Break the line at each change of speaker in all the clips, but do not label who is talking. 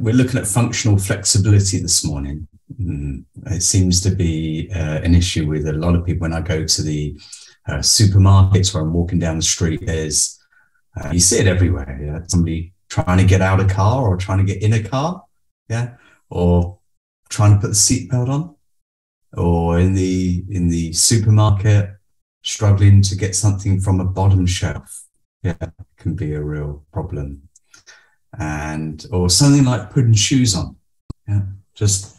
We're looking at functional flexibility this morning. Mm, it seems to be uh, an issue with a lot of people when I go to the uh, supermarkets where I'm walking down the street. There's uh, you see it everywhere. Yeah? Somebody trying to get out a car or trying to get in a car, yeah, or trying to put the seatbelt on, or in the in the supermarket struggling to get something from a bottom shelf. Yeah, can be a real problem. And or something like putting shoes on. Yeah, just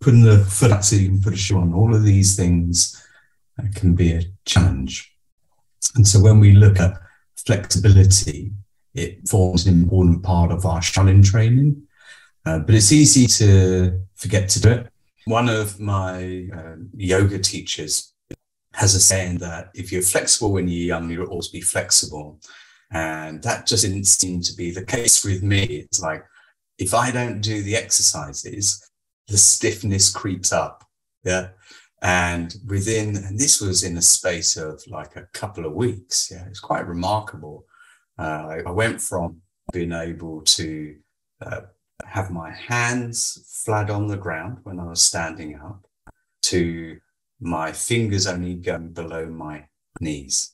putting the foot up so you can put a shoe on. All of these things uh, can be a challenge. And so when we look at flexibility, it forms an important part of our Shaolin training. Uh, but it's easy to forget to do it. One of my uh, yoga teachers has a saying that if you're flexible when you're young, you'll always be flexible. And that just didn't seem to be the case with me. It's like, if I don't do the exercises, the stiffness creeps up. Yeah. And within, and this was in a space of like a couple of weeks. Yeah. It's quite remarkable. Uh, I, went from being able to uh, have my hands flat on the ground when I was standing up to my fingers only going below my knees.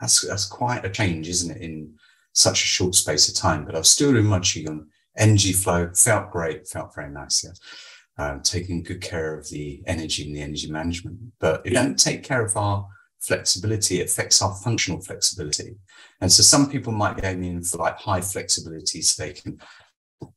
That's that's quite a change, isn't it, in such a short space of time? But I was still doing my qigong. Energy flow felt great, felt very nice. Yeah. Um, taking good care of the energy and the energy management. But if you don't take care of our flexibility, it affects our functional flexibility. And so some people might go in for like high flexibility so they can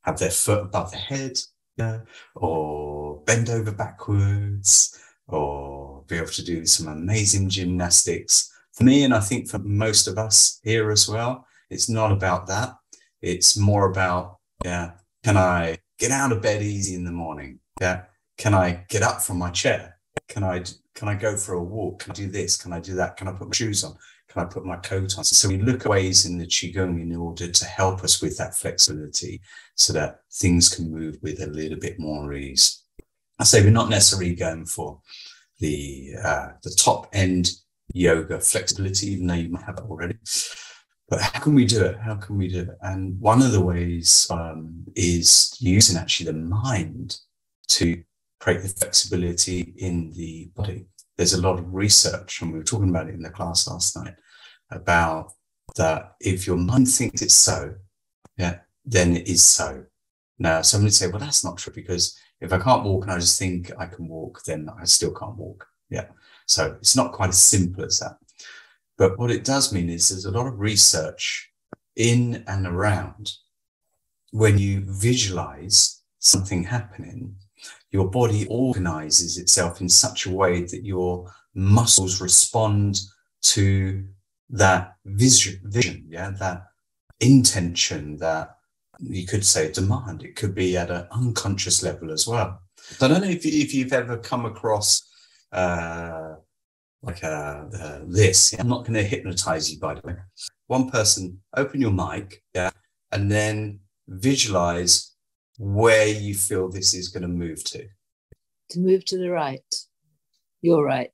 have their foot above the head yeah, or bend over backwards or be able to do some amazing gymnastics. For me, and I think for most of us here as well, it's not about that. It's more about, yeah, can I get out of bed easy in the morning? Yeah. Can I get up from my chair? Can I can I go for a walk? Can I do this? Can I do that? Can I put my shoes on? Can I put my coat on? So we look at ways in the Qigong in order to help us with that flexibility so that things can move with a little bit more ease. I say we're not necessarily going for the uh, the top end yoga flexibility, even though you might have it already. But how can we do it? How can we do it? And one of the ways um, is using actually the mind to create the flexibility in the body. There's a lot of research, and we were talking about it in the class last night, about that if your mind thinks it's so, yeah, then it is so. Now, somebody say, well, that's not true because if I can't walk and I just think I can walk, then I still can't walk. Yeah. So it's not quite as simple as that. But what it does mean is there's a lot of research in and around when you visualize something happening, your body organizes itself in such a way that your muscles respond to that vision, vision yeah, that intention, that you could say demand. It could be at an unconscious level as well. So I don't know if, if you've ever come across uh, like uh, uh, this. I'm not going to hypnotize you, by the way. One person, open your mic, yeah, and then visualize where you feel this is going to move to.
To move to the right. You're right.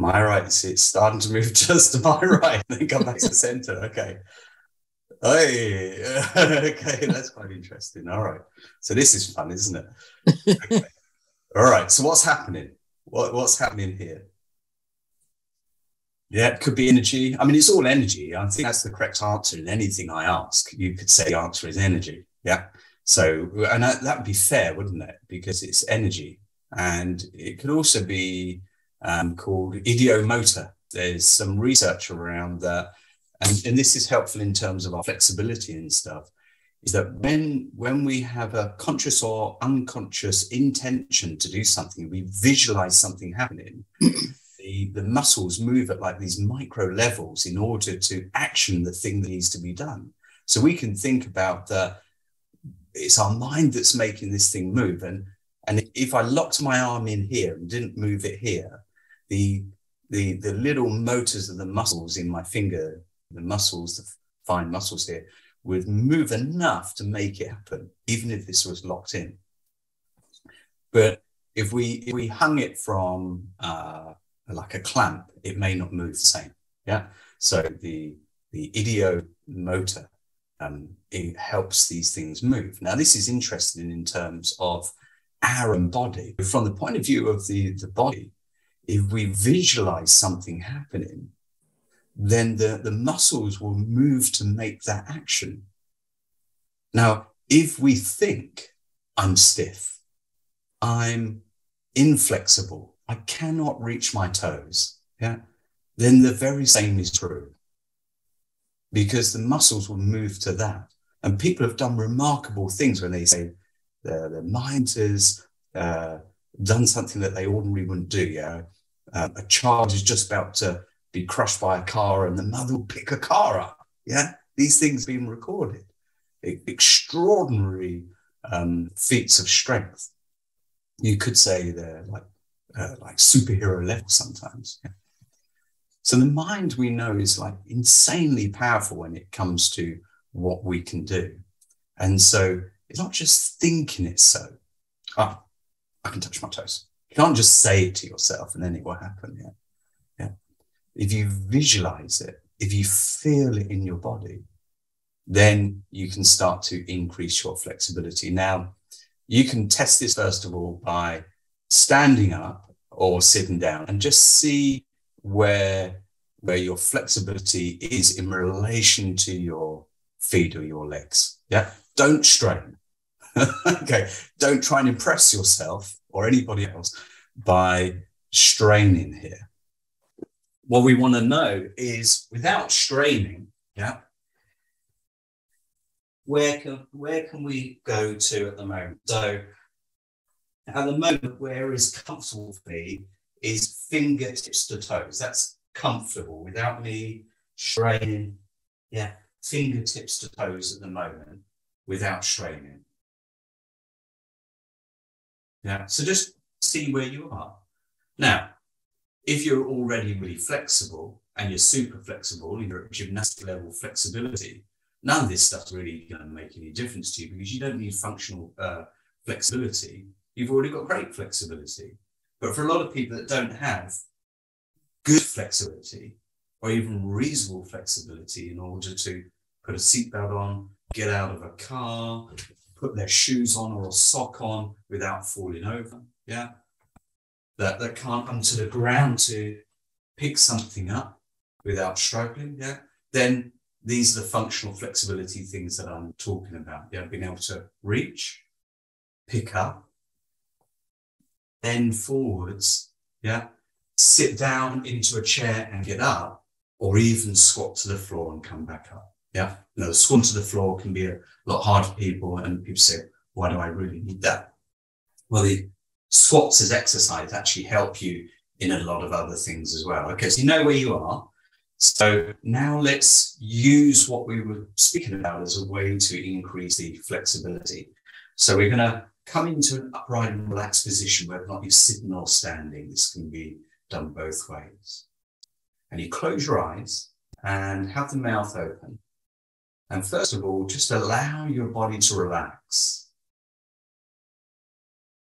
My right, see, it's starting to move just to my right, then come back to the center. Okay. Hey, okay, that's quite interesting. All right. So this is fun, isn't it? Okay. All right. So what's happening? What, what's happening here? Yeah, it could be energy. I mean, it's all energy. I think that's the correct answer in anything I ask. You could say the answer is energy. Yeah. So, and that, that would be fair, wouldn't it? Because it's energy. And it could also be um, called ideomotor. There's some research around that, and, and this is helpful in terms of our flexibility and stuff. Is that when when we have a conscious or unconscious intention to do something, we visualize something happening. the, the muscles move at like these micro levels in order to action the thing that needs to be done. So we can think about that it's our mind that's making this thing move. And and if I locked my arm in here and didn't move it here, the the the little motors of the muscles in my finger, the muscles, the fine muscles here, would move enough to make it happen, even if this was locked in. But if we if we hung it from uh, like a clamp, it may not move the same. Yeah. So the the ideomotor um, it helps these things move. Now, this is interesting in terms of our own body. From the point of view of the, the body, if we visualize something happening, then the, the muscles will move to make that action. Now, if we think I'm stiff, I'm inflexible, I cannot reach my toes, yeah, then the very same is true because the muscles will move to that. And people have done remarkable things when they say their, their mind has uh, done something that they ordinarily wouldn't do. Yeah, uh, a child is just about to be crushed by a car, and the mother will pick a car up. Yeah, these things been recorded. Extraordinary um, feats of strength. You could say they're like uh, like superhero level sometimes. Yeah. So the mind we know is like insanely powerful when it comes to what we can do. And so it's not just thinking it's so. Ah, I can touch my toes. You can't just say it to yourself and then it will happen. Yeah. If you visualize it, if you feel it in your body, then you can start to increase your flexibility. Now, you can test this first of all by standing up or sitting down and just see where where your flexibility is in relation to your feet or your legs. Yeah. Don't strain. okay. Don't try and impress yourself or anybody else by straining here. What we want to know is without straining, yeah, where can where can we go to at the moment? So at the moment, where is comfortable for me is fingertips to toes. That's comfortable without me straining. Yeah, fingertips to toes at the moment without straining. Yeah, so just see where you are. Now, if you're already really flexible and you're super flexible you're at gymnastic level flexibility, none of this stuff's really going to make any difference to you because you don't need functional uh, flexibility. You've already got great flexibility. But for a lot of people that don't have good flexibility or even reasonable flexibility in order to put a seatbelt on, get out of a car, put their shoes on or a sock on without falling over. Yeah. That, that can't come to the ground to pick something up without struggling. Yeah. Then these are the functional flexibility things that I'm talking about. Yeah. Being able to reach, pick up, bend forwards. Yeah sit down into a chair and get up, or even squat to the floor and come back up. Yeah. you No, squat to the floor can be a lot hard for people, and people say, why do I really need that? Well, the squats as exercise actually help you in a lot of other things as well. Okay, so you know where you are. So now let's use what we were speaking about as a way to increase the flexibility. So we're going to come into an upright and relaxed position, whether or not you're sitting or standing. This can be done both ways. And you close your eyes and have the mouth open. And first of all, just allow your body to relax.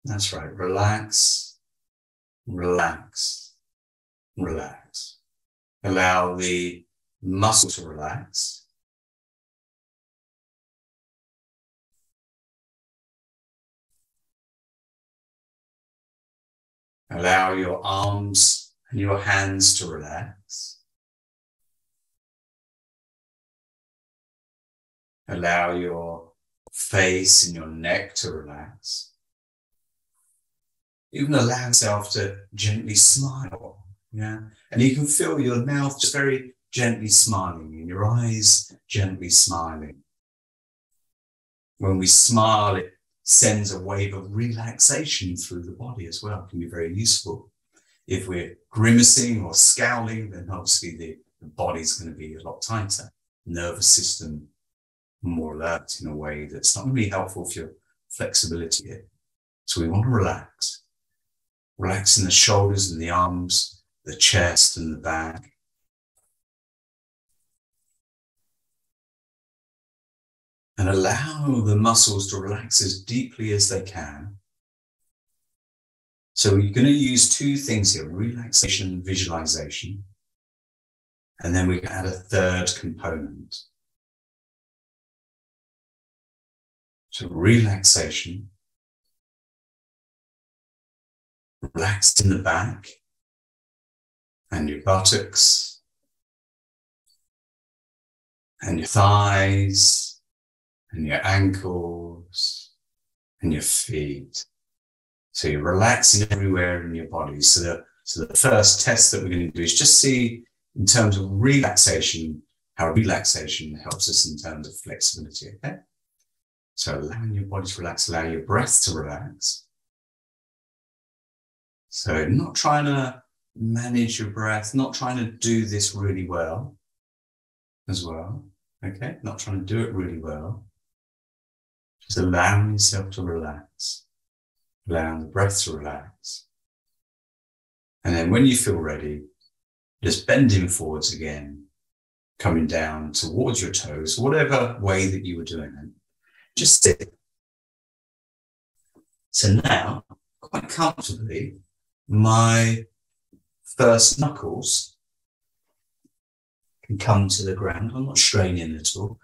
That's right. Relax, relax, relax. Allow the muscle to relax. Allow your arms and your hands to relax. Allow your face and your neck to relax. Can allow yourself to gently smile. Yeah. And you can feel your mouth just very gently smiling and your eyes gently smiling. When we smile, it sends a wave of relaxation through the body as well. It can be very useful. If we're grimacing or scowling, then obviously the, the body's going to be a lot tighter. Nervous system more alert in a way that's not going to be helpful for your flexibility here. So we want to relax. Relax in the shoulders and the arms, the chest and the back. and allow the muscles to relax as deeply as they can. So we're going to use two things here, relaxation and visualization. And then we can add a third component. So relaxation. Relaxed in the back and your buttocks and your thighs and your ankles and your feet. So you're relaxing everywhere in your body. So the, so the first test that we're going to do is just see in terms of relaxation, how relaxation helps us in terms of flexibility. Okay. So allowing your body to relax, allow your breath to relax. So not trying to manage your breath, not trying to do this really well as well. Okay. Not trying to do it really well. Just allowing yourself to relax, allowing the breath to relax. And then when you feel ready, just bending forwards again, coming down towards your toes, whatever way that you were doing it. Just sit. So now, quite comfortably, my first knuckles can come to the ground. I'm not straining at all.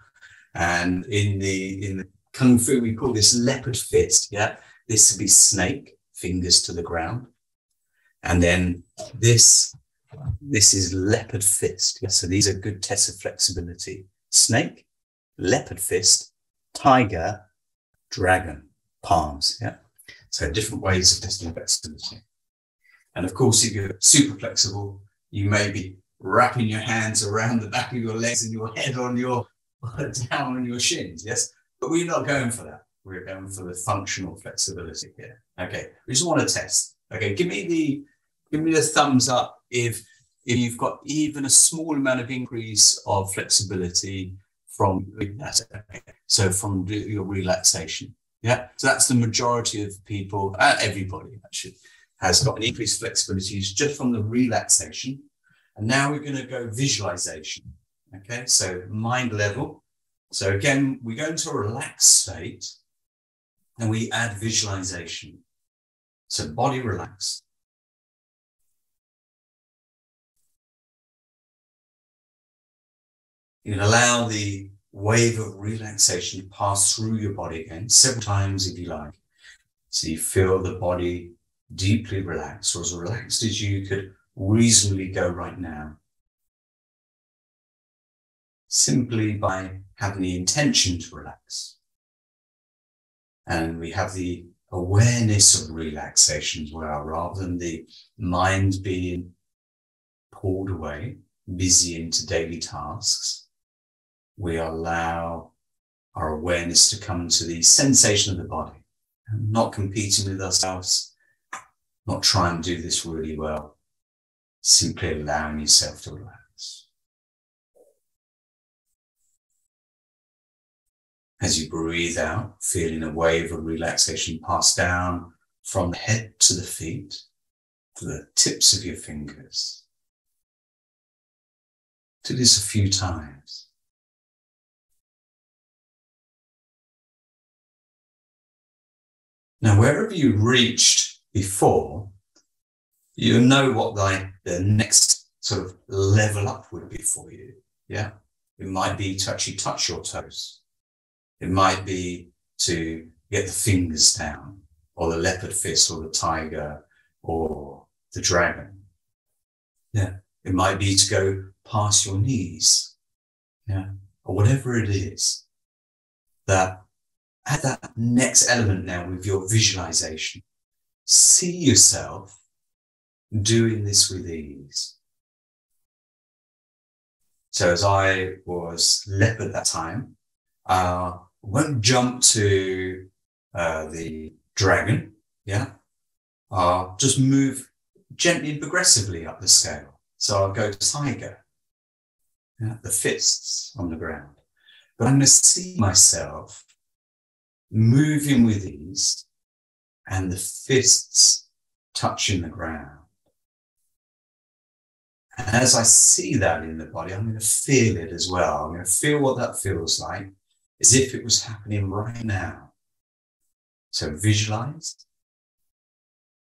And in the in the kung fu, we call this leopard fist. Yeah, this would be snake, fingers to the ground, and then this this is leopard fist. Yeah? So these are good tests of flexibility. Snake, leopard fist, tiger, dragon, palms. Yeah. So different ways of testing flexibility. And of course, if you're super flexible, you may be wrapping your hands around the back of your legs and your head on your down on your shins. Yes. But we're not going for that. We're going for the functional flexibility here. Okay. We just want to test. Okay. Give me the give me the thumbs up if if you've got even a small amount of increase of flexibility from that. So from your relaxation. Yeah. So that's the majority of people, uh, everybody actually has got an increased flexibility just from the relaxation. And now we're going to go visualization. Okay. So mind level. So again, we go into a relaxed state and we add visualization. So body relaxed. You can allow the wave of relaxation to pass through your body again several times if you like. So you feel the body deeply relaxed or as relaxed as you could reasonably go right now. Simply by having the intention to relax. And we have the awareness of relaxation as well, rather than the mind being pulled away, busy into daily tasks we allow our awareness to come to the sensation of the body, not competing with ourselves, not try and do this really well, simply allowing yourself to relax. As you breathe out, feeling a wave of relaxation pass down from the head to the feet, to the tips of your fingers. Do this a few times. Now, wherever you reached before, you know what the, the next sort of level up would be for you. Yeah. It might be to actually touch your toes. It might be to get the fingers down or the leopard fist or the tiger or the dragon. Yeah. It might be to go past your knees. Yeah. Or whatever it is that add that next element now with your visualization. See yourself doing this with ease. So as I was leopard at that time, uh, won't jump to uh, the dragon, yeah. Uh, just move gently and progressively up the scale. So I'll go to tiger, yeah, the fists on the ground. But I'm going to see myself moving with ease and the fists touching the ground. And as I see that in the body, I'm going to feel it as well. I'm going to feel what that feels like as if it was happening right now. So visualize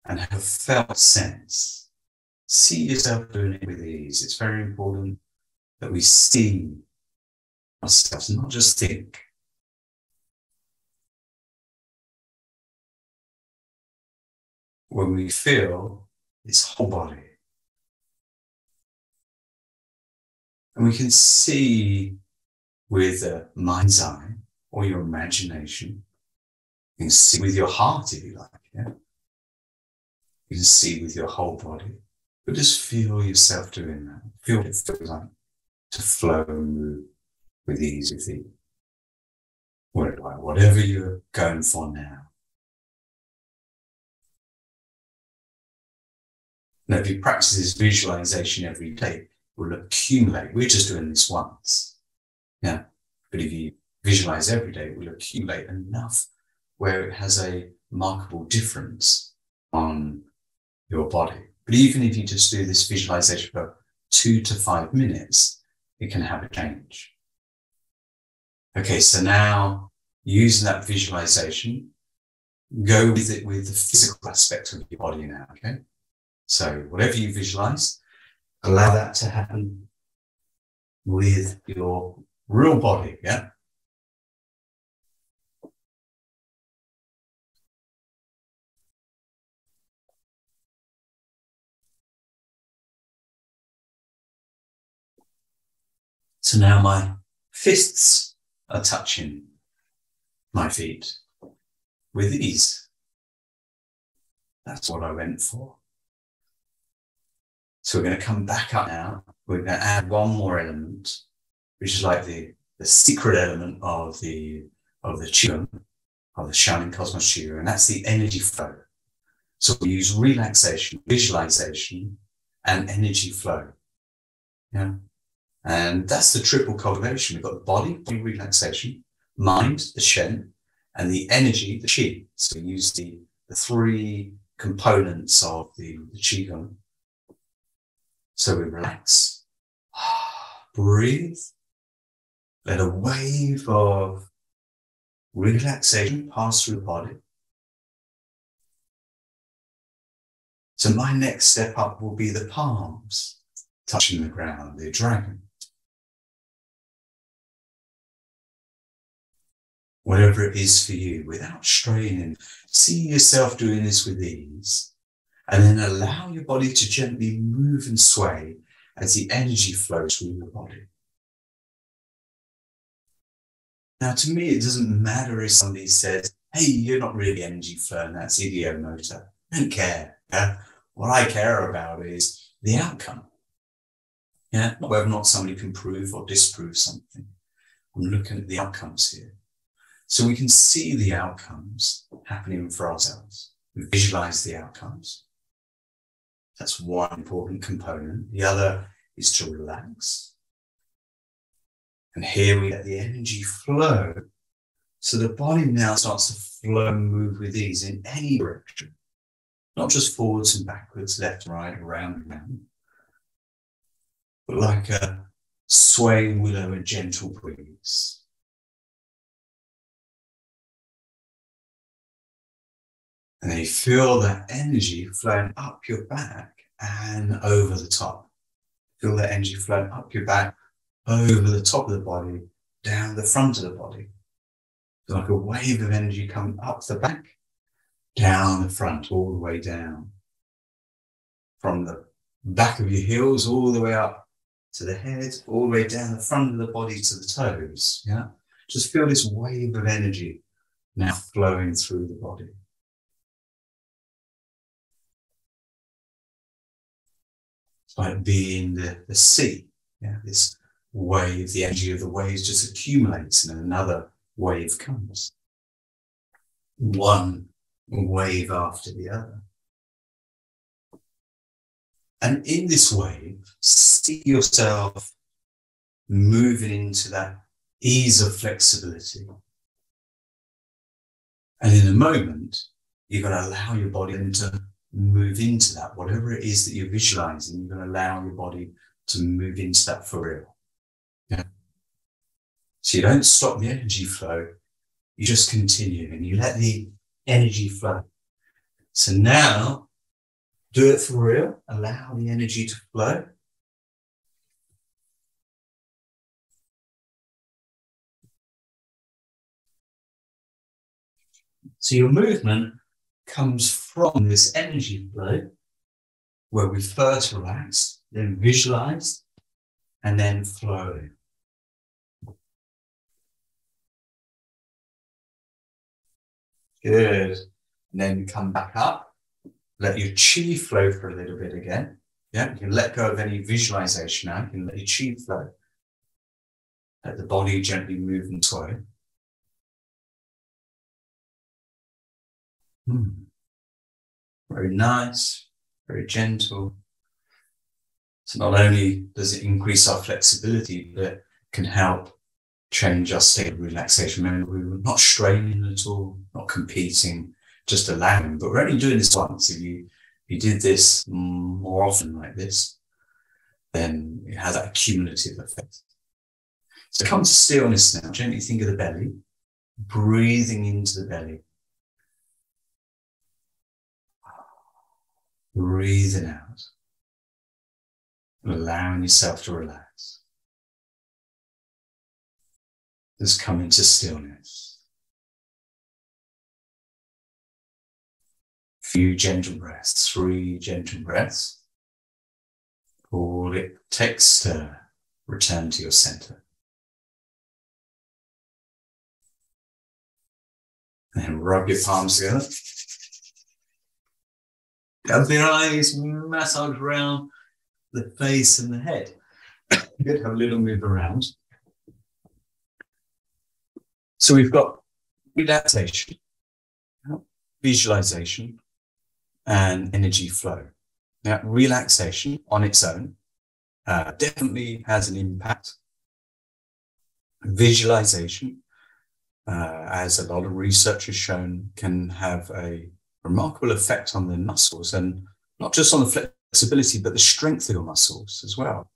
and have felt sense. See yourself doing it with ease. It's very important that we see ourselves, not just think. When we feel this whole body. And we can see with a mind's eye or your imagination. You can see with your heart if you like. Yeah? You can see with your whole body. But just feel yourself doing that. Feel it feels like to flow and move with ease, with ease. Whatever you're going for now. Now, if you practice this visualization every day, it will accumulate. We're just doing this once. Yeah. But if you visualize every day, it will accumulate enough where it has a markable difference on your body. But even if you just do this visualization for two to five minutes, it can have a change. Okay, so now using that visualization, go with it with the physical aspect of your body now. Okay. So whatever you visualize, allow that to happen with your real body. Yeah. So now my fists are touching my feet with ease. That's what I went for. So we're going to come back up now. We're going to add one more element, which is like the, the secret element of the, of the Qigong, of the Shaolin Cosmos Qigong, and that's the energy flow. So we use relaxation, visualization, and energy flow. Yeah. And that's the triple cultivation. We've got the body, body relaxation, mind, the Shen, and the energy, the Qi. So we use the, the three components of the, the Qigong. So we relax, breathe, let a wave of relaxation pass through the body. So my next step up will be the palms touching the ground, the dragon. whatever it is for you without straining. See yourself doing this with ease. And then allow your body to gently move and sway as the energy flows through your body. Now, to me, it doesn't matter if somebody says, hey, you're not really energy flowing, that's ideomotor. I don't care. Yeah? What I care about is the outcome. Yeah, whether or not somebody can prove or disprove something. I'm looking at the outcomes here. So we can see the outcomes happening for ourselves. We visualize the outcomes. That's one important component. The other is to relax. And here we get the energy flow. So the body now starts to flow and move with ease in any direction, not just forwards and backwards, left right, around and around, but like a swaying willow a gentle breeze. And then you feel that energy flowing up your back and over the top. Feel that energy flowing up your back, over the top of the body, down the front of the body. Like a wave of energy coming up the back, down the front, all the way down. From the back of your heels all the way up to the head, all the way down the front of the body to the toes. Yeah. Just feel this wave of energy now flowing through the body. Like being the, the sea. Yeah, this wave, the energy of the waves just accumulates and another wave comes. One wave after the other. And in this wave, see yourself moving into that ease of flexibility. And in a moment, you're going to allow your body to move into that. Whatever it is that you're visualizing, you're going to allow your body to move into that for real. Yeah. So you don't stop the energy flow, you just continue and you let the energy flow. So now do it for real, allow the energy to flow. So your movement comes from this energy flow where we first relax, then visualize, and then flow. Good. And then come back up. Let your chi flow for a little bit again. Yeah, you can let go of any visualization now. You can let your chi flow. Let the body gently move and flow. Hmm. Very nice, very gentle. So not only does it increase our flexibility, but it can help change our state of relaxation. Remember, we were not straining at all, not competing, just allowing. But we're only doing this once. If you if you did this more often like this, then it has that cumulative effect. So come to stillness now. Gently think of the belly, breathing into the belly. Breathing out. Allowing yourself to relax. Just come into stillness. Few gentle breaths, three gentle breaths. All it takes to return to your center. And rub your palms together. Open your eyes, massage around the face and the head. Good, have a little move around. So we've got relaxation, visualization, and energy flow. Now, relaxation on its own uh, definitely has an impact. Visualization, uh, as a lot of research has shown, can have a remarkable effect on the muscles and not just on the flexibility, but the strength of your muscles as well.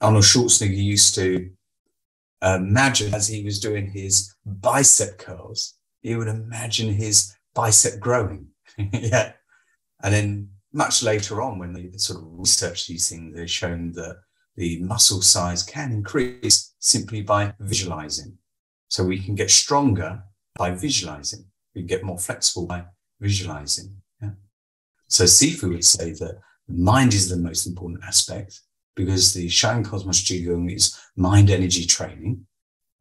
Arnold Schwarzenegger used to um, imagine as he was doing his bicep curls, he would imagine his bicep growing. yeah. And then much later on, when they sort of researched these things, they've shown that the muscle size can increase simply by visualizing. So we can get stronger by visualizing. We get more flexible by visualizing. Yeah? So Sifu would say that mind is the most important aspect because the Shaolin Cosmos Qigong is mind energy training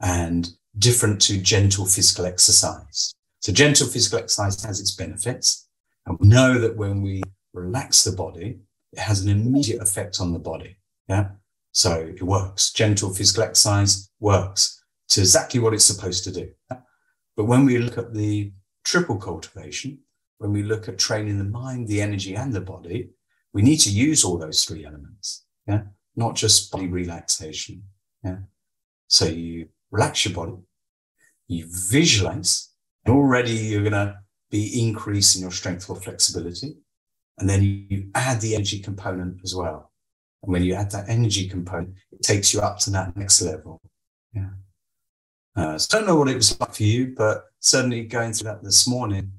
and different to gentle physical exercise. So gentle physical exercise has its benefits. And we know that when we relax the body, it has an immediate effect on the body. Yeah. So it works. Gentle physical exercise works to exactly what it's supposed to do. But when we look at the triple cultivation, when we look at training the mind, the energy, and the body, we need to use all those three elements. Yeah. Not just body relaxation. Yeah. So you relax your body, you visualize, and already you're going to be increasing your strength or flexibility. And then you add the energy component as well. And when you add that energy component, it takes you up to that next level. Yeah. Uh, so I don't know what it was like for you, but certainly going through that this morning,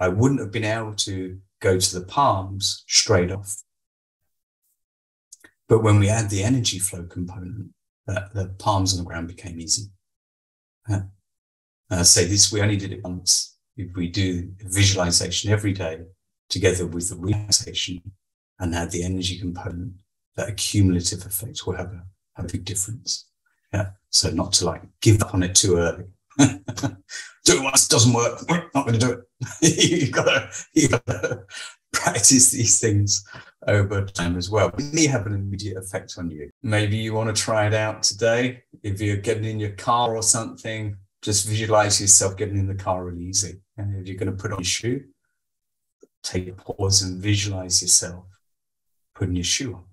I wouldn't have been able to go to the palms straight off. But when we add the energy flow component, uh, the palms on the ground became easy. Uh, uh, say this, we only did it once. If we do visualization every day together with the relaxation and add the energy component, that accumulative effect will have a, a big difference. Yeah. So not to like give up on it too early. do it once, doesn't work. Not going to do it. you gotta, you gotta practice these things over time as well. It may have an immediate effect on you. Maybe you want to try it out today. If you're getting in your car or something, just visualize yourself getting in the car really easy. And if you're going to put on your shoe, take a pause and visualize yourself putting your shoe on.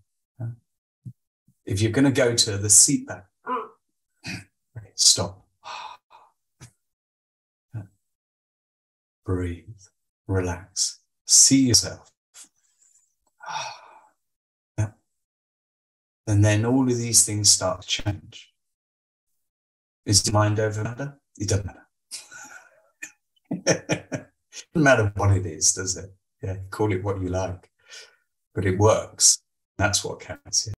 If you're going to go to the seat back, oh. stop. Breathe, relax, see yourself. And then all of these things start to change. Is mind over matter? It doesn't matter. it doesn't matter what it is, does it? Yeah, call it what you like. But it works. That's what counts. Yeah.